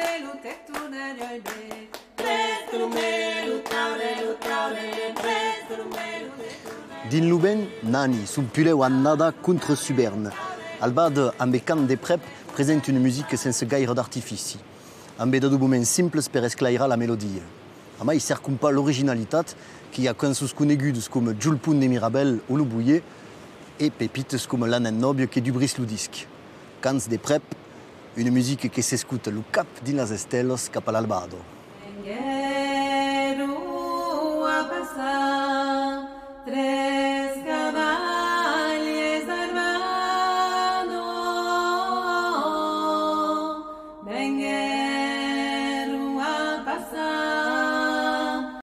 melu, tectul melu, tectul melu, Din nani, subpule contre suberne. Albad, ambecan de prep, présente une musique sans gaire d'artifici. Ambeda d'obumen simples per esclaira la mélodie. Ama i pas l'originalitat, qui a qu'un suscun aigudes comme Julpun de Mirabel ou Loubouillet, et pépites comme l'Anen Noble qui est du bris le disque. Cans des prep, une musique qui s'escoute le cap din las estelos cap a